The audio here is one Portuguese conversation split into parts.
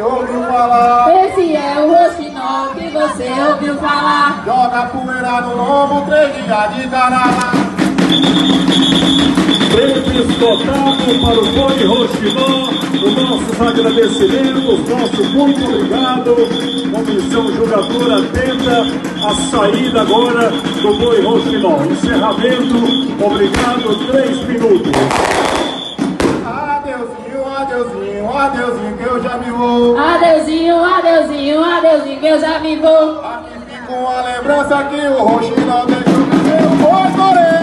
ouviu falar. Esse é o roxinol que você ouviu falar. Joga poeira no lombo, três dias de danada. Preto escotado para o Boi Rochinó, os nossos agradecimentos, nosso muito obrigado. Comissão jogadora tenta a saída agora do Boi Rochinó. Encerramento, obrigado, três minutos. Adeus, adeusinho, adeusinho que eu já me vou. Adeusinho, adeusinho, adeusinho que eu já me vou. Aqui fica uma lembrança que o Roxinó deixou no meu boi moreno.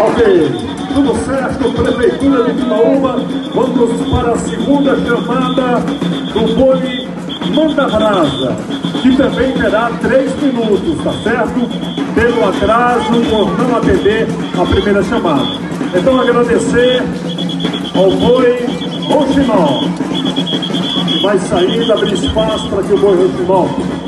Ok, tudo certo, Prefeitura de Timaúba, vamos para a segunda chamada do Boi Manda Brasa, que também terá três minutos, tá certo? Pelo atraso por não atender a primeira chamada. Então agradecer ao Boi Roxinol, que vai sair, abrir espaço para que o Boi Roxinol